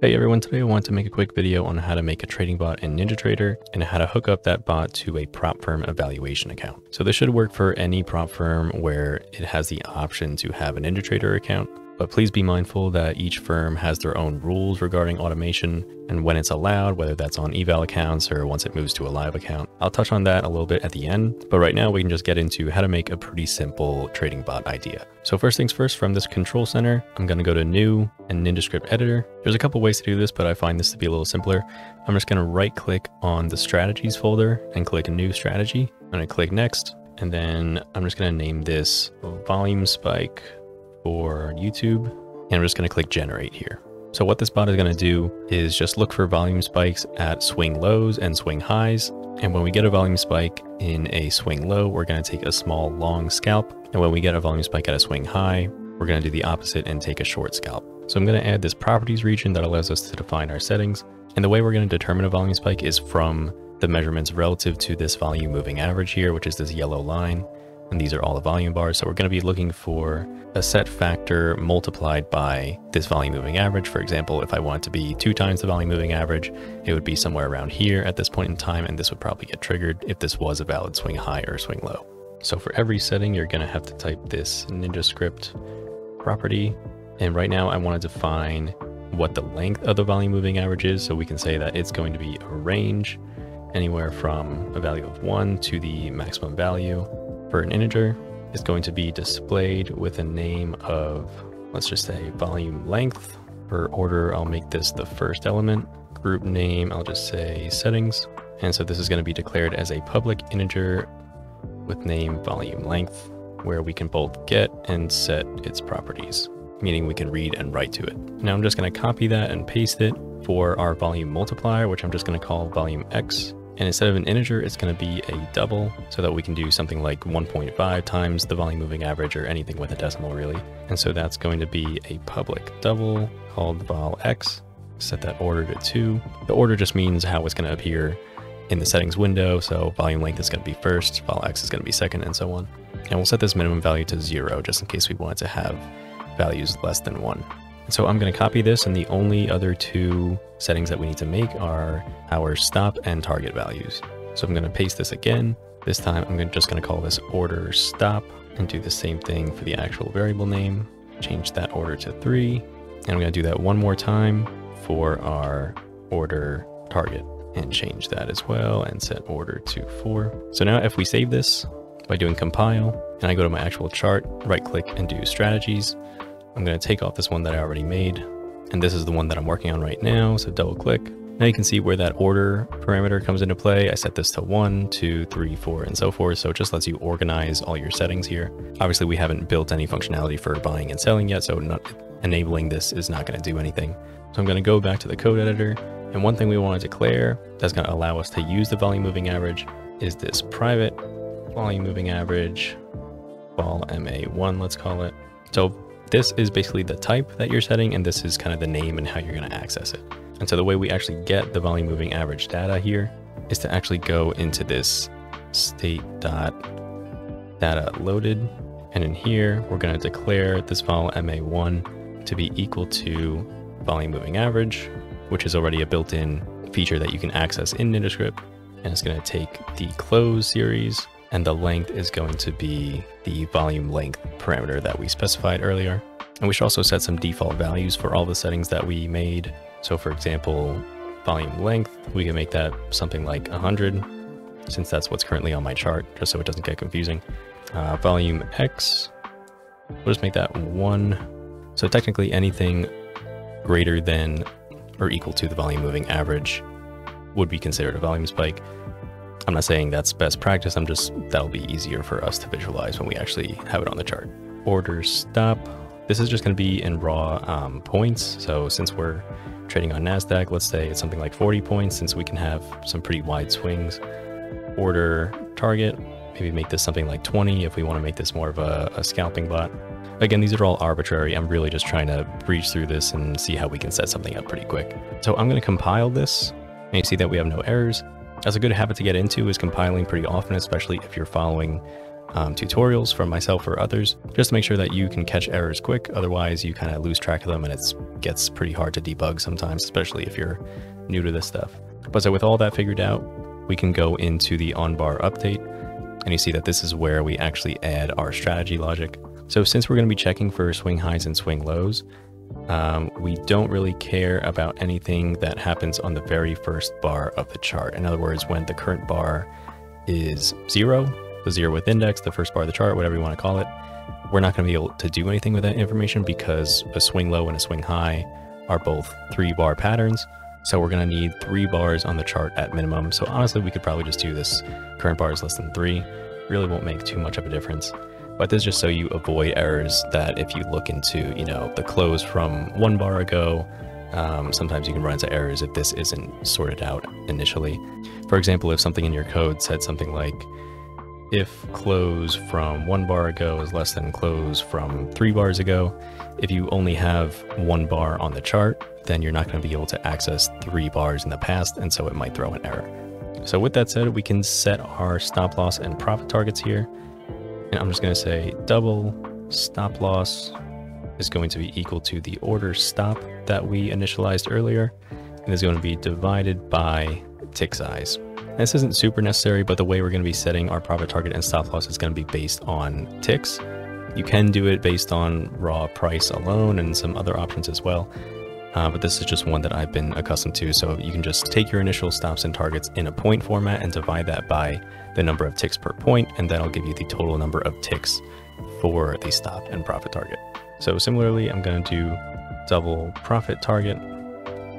Hey everyone, today I want to make a quick video on how to make a trading bot in NinjaTrader and how to hook up that bot to a prop firm evaluation account. So this should work for any prop firm where it has the option to have a NinjaTrader account but please be mindful that each firm has their own rules regarding automation and when it's allowed, whether that's on eval accounts or once it moves to a live account. I'll touch on that a little bit at the end, but right now we can just get into how to make a pretty simple trading bot idea. So first things first, from this control center, I'm going to go to new and NinjaScript editor. There's a couple ways to do this, but I find this to be a little simpler. I'm just going to right click on the strategies folder and click new strategy. I'm to click next, and then I'm just going to name this volume spike for YouTube. And I'm just to click generate here. So what this bot is to do is just look for volume spikes at swing lows and swing highs. And when we get a volume spike in a swing low, we're to take a small long scalp. And when we get a volume spike at a swing high, we're to do the opposite and take a short scalp. So I'm to add this properties region that allows us to define our settings. And the way we're to determine a volume spike is from the measurements relative to this volume moving average here, which is this yellow line and these are all the volume bars. So we're going to be looking for a set factor multiplied by this volume moving average. For example, if I want it to be two times the volume moving average, it would be somewhere around here at this point in time, and this would probably get triggered if this was a valid swing high or swing low. So for every setting, you're going to have to type this NinjaScript property. And right now I want to define what the length of the volume moving average is. So we can say that it's going to be a range anywhere from a value of one to the maximum value for an integer is going to be displayed with a name of, let's just say volume length. For order, I'll make this the first element. Group name, I'll just say settings. And so this is going to be declared as a public integer with name volume length, where we can both get and set its properties, meaning we can read and write to it. Now I'm just going to copy that and paste it for our volume multiplier, which I'm just going to call volume x. And instead of an integer, it's going to be a double so that we can do something like 1.5 times the volume moving average or anything with a decimal really. And so that's going to be a public double called vol x. Set that order to two. The order just means how it's going to appear in the settings window. So volume length is going to be first, vol x is going to be second, and so on. And we'll set this minimum value to zero just in case we want to have values less than one. So I'm going to copy this and the only other two settings that we need to make are our stop and target values. So I'm going to paste this again. This time I'm just going to call this order stop and do the same thing for the actual variable name. Change that order to three. And I'm going to do that one more time for our order target and change that as well and set order to four. So now if we save this by doing compile and I go to my actual chart, right click and do strategies, I'm going to take off this one that I already made. And this is the one that I'm working on right now. So double click. Now you can see where that order parameter comes into play. I set this to one, two, three, four, and so forth. So it just lets you organize all your settings here. Obviously, we haven't built any functionality for buying and selling yet, so not enabling this is not going to do anything. So I'm going to go back to the code editor. And one thing we want to declare that's going to allow us to use the volume moving average is this private volume moving average, vol MA1, let's call it. So this is basically the type that you're setting, and this is kind of the name and how you're going to access it. And so the way we actually get the volume moving average data here is to actually go into this state dot data loaded. And in here, we're going to declare this vol MA1 to be equal to volume moving average, which is already a built-in feature that you can access in NinjaScript. And it's going to take the close series and the length is going to be the volume length parameter that we specified earlier. And we should also set some default values for all the settings that we made. So for example, volume length, we can make that something like 100, since that's what's currently on my chart, just so it doesn't get confusing. Uh, volume X, we'll just make that 1. So technically anything greater than or equal to the volume moving average would be considered a volume spike. I'm not saying that's best practice, I'm just, that'll be easier for us to visualize when we actually have it on the chart. Order stop. This is just going to be in raw um, points. So since we're trading on NASDAQ, let's say it's something like 40 points, since we can have some pretty wide swings. Order target, maybe make this something like 20 if we want to make this more of a, a scalping bot. Again, these are all arbitrary. I'm really just trying to breeze through this and see how we can set something up pretty quick. So I'm going to compile this and you see that we have no errors. That's a good habit to get into is compiling pretty often, especially if you're following um, tutorials from myself or others, just to make sure that you can catch errors quick. Otherwise, you kind of lose track of them and it gets pretty hard to debug sometimes, especially if you're new to this stuff. But so with all that figured out, we can go into the on-bar update and you see that this is where we actually add our strategy logic. So since we're going to be checking for swing highs and swing lows, um, we don't really care about anything that happens on the very first bar of the chart. In other words, when the current bar is zero, the zero with index, the first bar of the chart, whatever you want to call it, we're not going to be able to do anything with that information because a swing low and a swing high are both three bar patterns. So we're going to need three bars on the chart at minimum. So honestly, we could probably just do this current bar is less than three. Really won't make too much of a difference. But this is just so you avoid errors that if you look into, you know, the close from one bar ago, um, sometimes you can run into errors if this isn't sorted out initially. For example, if something in your code said something like, if close from one bar ago is less than close from three bars ago, if you only have one bar on the chart, then you're not going to be able to access three bars in the past, and so it might throw an error. So with that said, we can set our stop loss and profit targets here. And I'm just going to say double stop loss is going to be equal to the order stop that we initialized earlier. And is going to be divided by tick size. This isn't super necessary, but the way we're going to be setting our profit target and stop loss is going to be based on ticks. You can do it based on raw price alone and some other options as well. Uh, but this is just one that I've been accustomed to. So you can just take your initial stops and targets in a point format and divide that by the number of ticks per point, and that'll give you the total number of ticks for the stop and profit target. So similarly, I'm going to do double profit target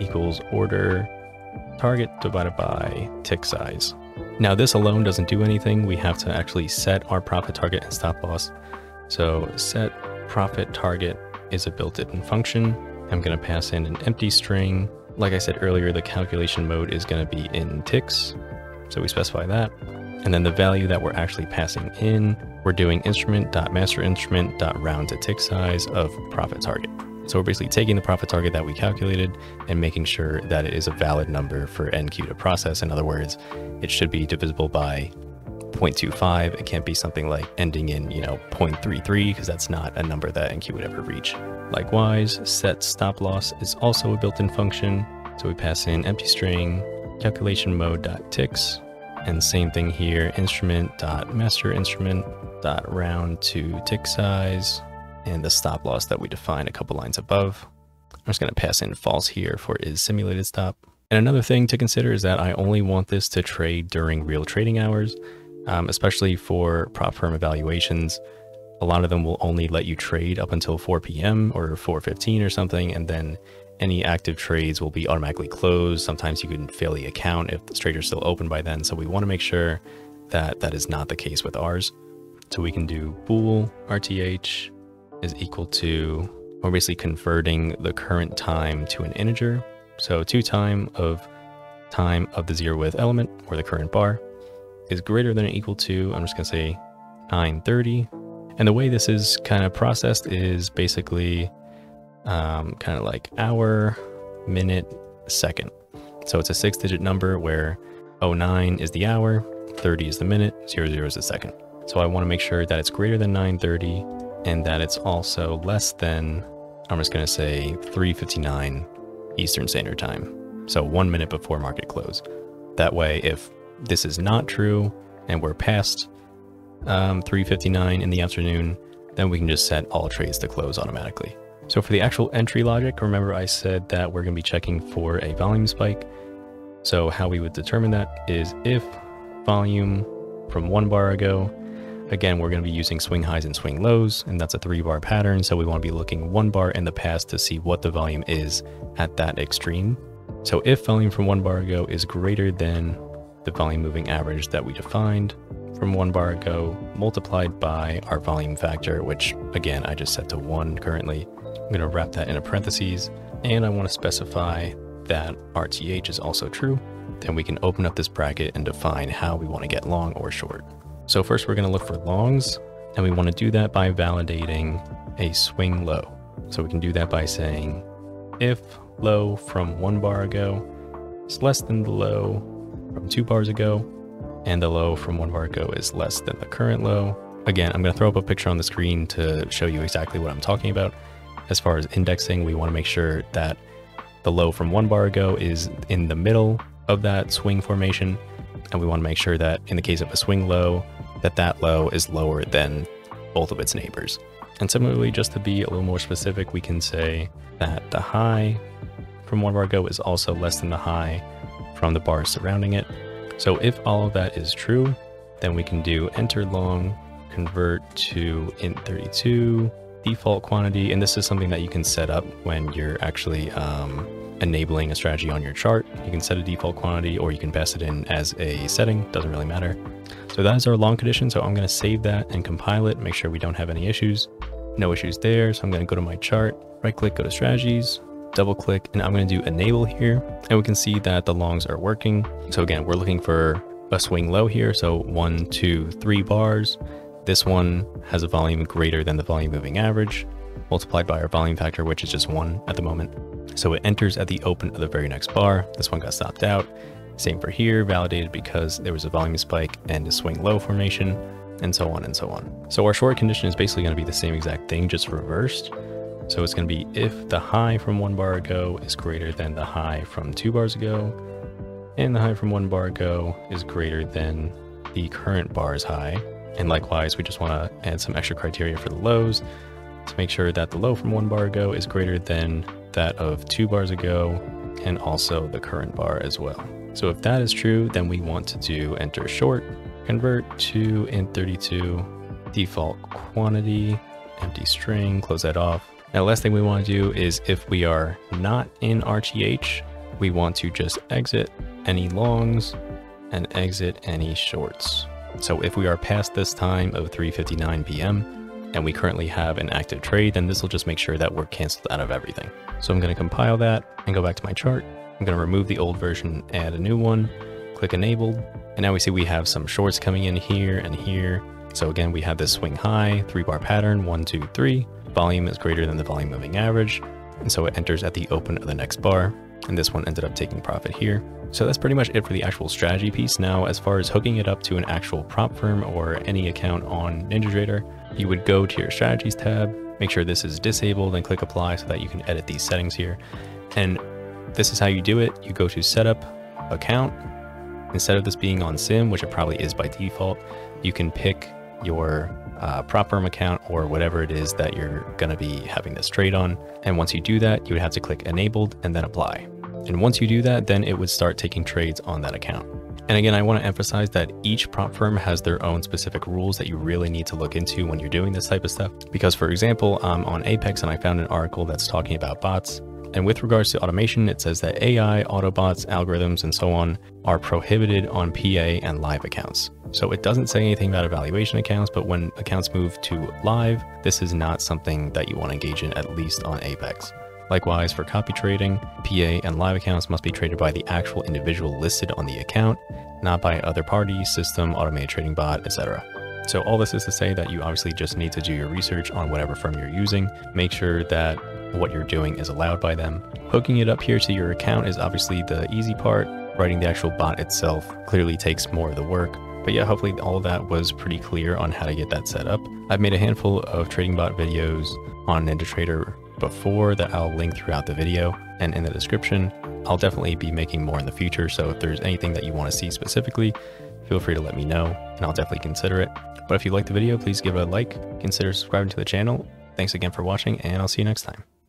equals order target divided by tick size. Now this alone doesn't do anything. We have to actually set our profit target and stop loss. So set profit target is a built-in function I'm going to pass in an empty string. Like I said earlier, the calculation mode is going to be in ticks. So we specify that. And then the value that we're actually passing in, we're doing instrument.masterinstrument.round to tick size of profit target. So we're basically taking the profit target that we calculated and making sure that it is a valid number for NQ to process. In other words, it should be divisible by 0.25. It can't be something like ending in, you know, 0.33 because that's not a number that NQ would ever reach. Likewise, set stop loss is also a built-in function. So we pass in empty string calculation mode.ticks and same thing here, instrument.masterinstrument.round to tick size and the stop loss that we defined a couple lines above. I'm just going to pass in false here for is simulated stop. And another thing to consider is that I only want this to trade during real trading hours um, especially for prop firm evaluations. A lot of them will only let you trade up until 4 p.m. or 4.15 or something, and then any active trades will be automatically closed. Sometimes you can fail the account if the trader's still open by then. So we want to make sure that that is not the case with ours. So we can do bool RTH is equal to, we're basically converting the current time to an integer. So two time of time of the zero width element or the current bar is greater than or equal to, I'm just going to say 930. And the way this is kind of processed is basically um, kind of like hour, minute, second. So it's a six digit number where 09 is the hour, 30 is the minute, 00 is the second. So I want to make sure that it's greater than 930 and that it's also less than, I'm just going to say 359 Eastern Standard Time. So one minute before market close. That way, if this is not true and we're past um, 3.59 in the afternoon, then we can just set all trades to close automatically. So for the actual entry logic, remember I said that we're going to be checking for a volume spike. So how we would determine that is if volume from one bar ago, again, we're going to be using swing highs and swing lows, and that's a three bar pattern. So we want to be looking one bar in the past to see what the volume is at that extreme. So if volume from one bar ago is greater than the volume moving average that we defined from one bar ago multiplied by our volume factor, which again, I just set to one currently. I'm going to wrap that in a parentheses and I want to specify that RTH is also true. Then we can open up this bracket and define how we want to get long or short. So first we're going to look for longs and we want to do that by validating a swing low. So we can do that by saying if low from one bar ago is less than the low from two bars ago, and the low from one bar ago is less than the current low, again, I'm going to throw up a picture on the screen to show you exactly what I'm talking about. As far as indexing, we want to make sure that the low from one bar ago is in the middle of that swing formation. And we want to make sure that in the case of a swing low, that that low is lower than both of its neighbors. And similarly, just to be a little more specific, we can say that the high from one bar ago is also less than the high from the bars surrounding it. So if all of that is true, then we can do enter long, convert to int32, default quantity, and this is something that you can set up when you're actually um, enabling a strategy on your chart. You can set a default quantity or you can pass it in as a setting, doesn't really matter. So that is our long condition. So I'm going to save that and compile it, make sure we don't have any issues. No issues there. So I'm going to go to my chart, right click, go to strategies, double click, and I'm going to do enable here. And we can see that the longs are working. So again, we're looking for a swing low here. So one, two, three bars. This one has a volume greater than the volume moving average multiplied by our volume factor, which is just one at the moment. So it enters at the open of the very next bar. This one got stopped out. Same for here, validated because there was a volume spike and a swing low formation, and so on and so on. So our short condition is basically going to be the same exact thing, just reversed. So it's going to be if the high from one bar ago is greater than the high from two bars ago, and the high from one bar ago is greater than the current bar's high. And likewise, we just want to add some extra criteria for the lows to make sure that the low from one bar ago is greater than that of two bars ago and also the current bar as well. So if that is true, then we want to do enter short, convert to int32, default quantity, empty string, close that off. Now, last thing we want to do is if we are not in RTH, we want to just exit any longs and exit any shorts. So if we are past this time of 3.59 p.m., and we currently have an active trade, then this will just make sure that we're canceled out of everything. So I'm going to compile that and go back to my chart. I'm going to remove the old version, add a new one, click enabled. And now we see we have some shorts coming in here and here. So again, we have this swing high, three bar pattern, one, two, three. Volume is greater than the volume moving average. And so it enters at the open of the next bar. And this one ended up taking profit here. So that's pretty much it for the actual strategy piece. Now, as far as hooking it up to an actual prop firm or any account on NinjaTrader, you would go to your strategies tab, make sure this is disabled and click apply so that you can edit these settings here. And this is how you do it. You go to setup account. Instead of this being on sim, which it probably is by default, you can pick your uh, prop firm account or whatever it is that you're going to be having this trade on. And once you do that, you would have to click enabled and then apply. And once you do that, then it would start taking trades on that account. And again, I want to emphasize that each prop firm has their own specific rules that you really need to look into when you're doing this type of stuff. Because for example, I'm on Apex and I found an article that's talking about bots. And with regards to automation, it says that AI, Autobots, algorithms, and so on are prohibited on PA and live accounts. So it doesn't say anything about evaluation accounts, but when accounts move to live, this is not something that you want to engage in, at least on Apex. Likewise, for copy trading, PA and live accounts must be traded by the actual individual listed on the account, not by other parties, system, automated trading bot, etc. So all this is to say that you obviously just need to do your research on whatever firm you're using, make sure that what you're doing is allowed by them. Hooking it up here to your account is obviously the easy part. Writing the actual bot itself clearly takes more of the work. But yeah, hopefully all of that was pretty clear on how to get that set up. I've made a handful of trading bot videos on NinjaTrader before that I'll link throughout the video and in the description. I'll definitely be making more in the future, so if there's anything that you want to see specifically, feel free to let me know and I'll definitely consider it. But if you liked the video, please give it a like, consider subscribing to the channel. Thanks again for watching and I'll see you next time.